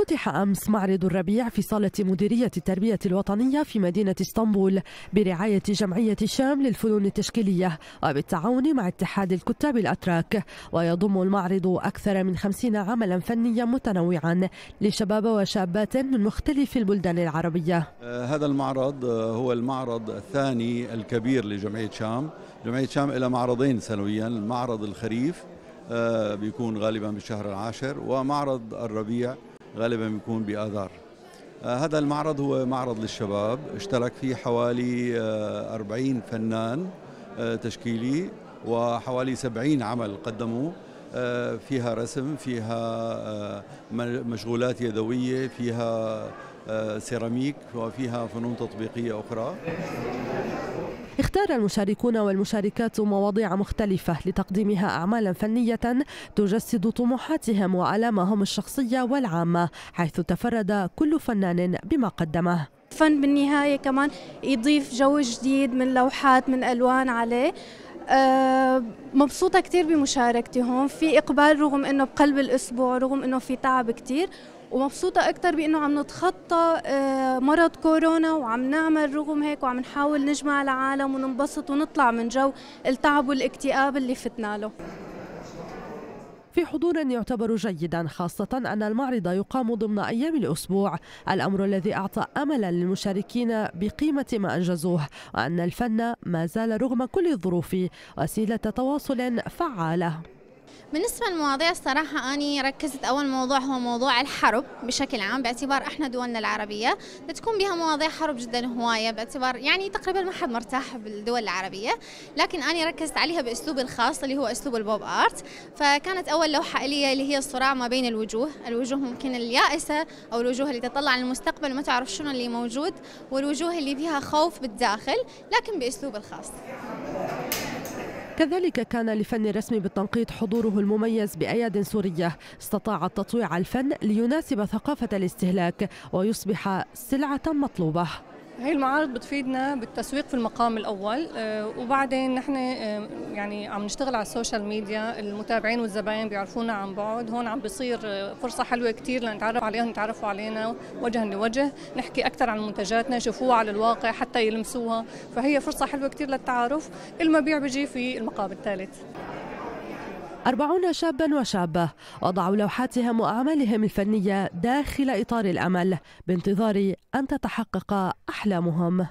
افتتح أمس معرض الربيع في صالة مديرية التربية الوطنية في مدينة اسطنبول برعاية جمعية شام للفنون التشكيلية وبالتعاون مع اتحاد الكتاب الأتراك. ويضم المعرض أكثر من خمسين عملا فنيا متنوعا لشباب وشابات من مختلف البلدان العربية. هذا المعرض هو المعرض الثاني الكبير لجمعية شام. جمعية شام إلى معرضين سنويا. المعرض الخريف بيكون غالبا بالشهر العاشر. ومعرض الربيع غالبا بيكون بآذار. آه هذا المعرض هو معرض للشباب. اشترك فيه حوالي آه 40 فنان آه تشكيلي وحوالي 70 عمل قدموا. فيها رسم فيها مشغولات يدوية فيها سيراميك وفيها فنون تطبيقية أخرى. اختار المشاركون والمشاركات مواضيع مختلفة لتقديمها أعمالا فنية تجسد طموحاتهم وآلامهم الشخصية والعامة حيث تفرد كل فنان بما قدمه. الفن بالنهاية كمان يضيف جو جديد من لوحات من ألوان عليه. مبسوطة كتير بمشاركتي هون في إقبال رغم أنه بقلب الأسبوع رغم أنه في تعب كتير. ومبسوطة أكثر بأنه عم نتخطى مرض كورونا وعم نعمل رغم هيك وعم نحاول نجمع العالم وننبسط ونطلع من جو التعب والاكتئاب اللي فتنا له. في حضور يعتبر جيدا خاصة أن المعرض يقام ضمن أيام الأسبوع. الأمر الذي أعطى أملا للمشاركين بقيمة ما أنجزوه وأن الفن ما زال رغم كل الظروف وسيلة تواصل فعالة. بالنسبة للمواضيع الصراحة أني ركزت أول موضوع هو موضوع الحرب بشكل عام باعتبار إحنا دولنا العربية تكون بها مواضيع حرب جدا هواية باعتبار يعني تقريبا ما حد مرتاح بالدول العربية. لكن أنا ركزت عليها بأسلوب الخاص اللي هو أسلوب البوب آرت. فكانت أول لوحة لي اللي هي الصراع ما بين الوجوه. الوجوه ممكن اليائسة أو الوجوه اللي تطلع للمستقبل ما تعرف شنو اللي موجود والوجوه اللي فيها خوف بالداخل لكن بأسلوب الخاص. كذلك كان لفن الرسم بالتنقيط حضوره المميز بأياد سورية. استطاعت تطويع الفن ليناسب ثقافة الاستهلاك ويصبح سلعة مطلوبة. هي المعارض بتفيدنا بالتسويق في المقام الأول وبعدين نحن يعني عم نشتغل على السوشيال ميديا المتابعين والزباين بيعرفونا عن بعد هون عم بصير فرصة حلوة كثير لنتعرف عليهم يتعرفوا علينا وجها لوجه نحكي أكثر عن منتجاتنا يشوفوها على الواقع حتى يلمسوها فهي فرصة حلوة كثير للتعارف المبيع بيجي في المقام الثالث. أربعون شابا وشابة وضعوا لوحاتهم وأعمالهم الفنية داخل إطار الأمل بانتظار أن تتحقق أحلامهم.